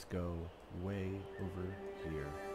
let's go way over here.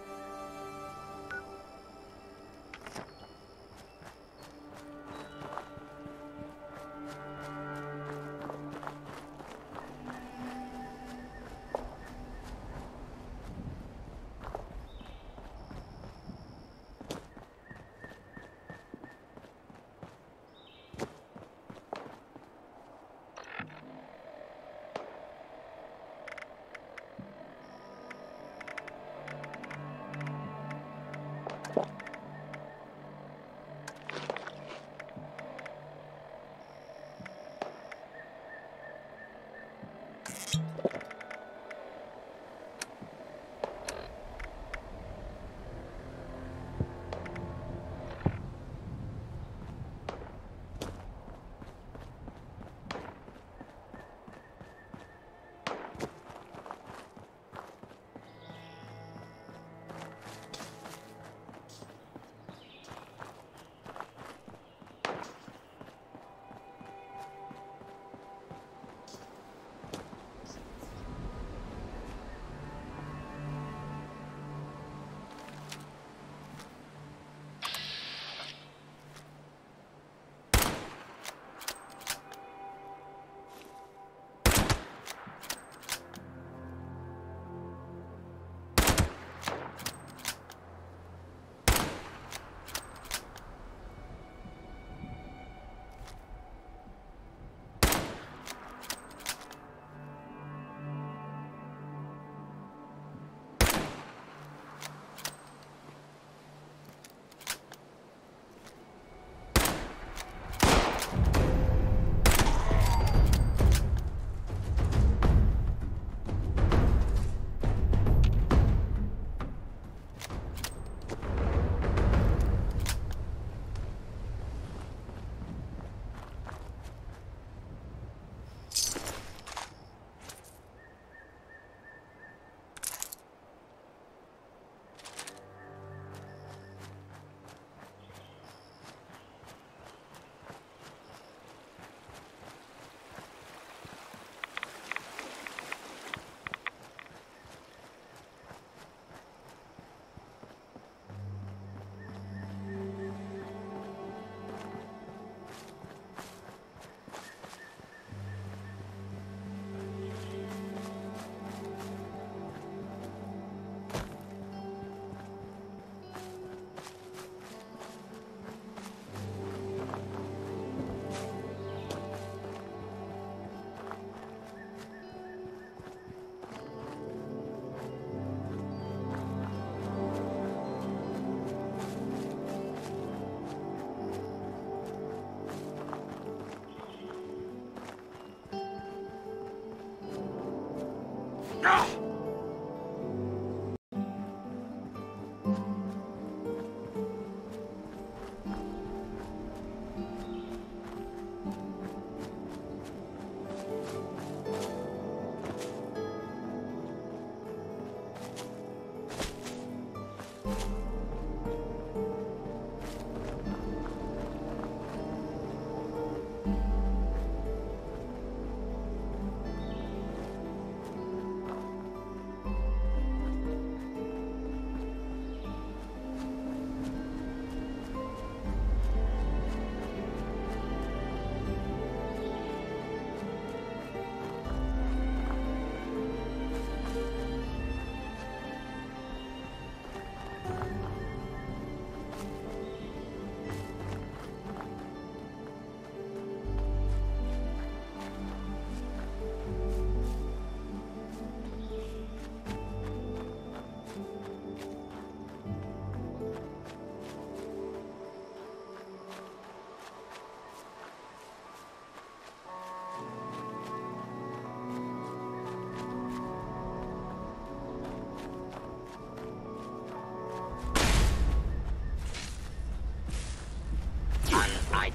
Ah!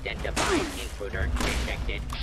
Unidentified intruder detected.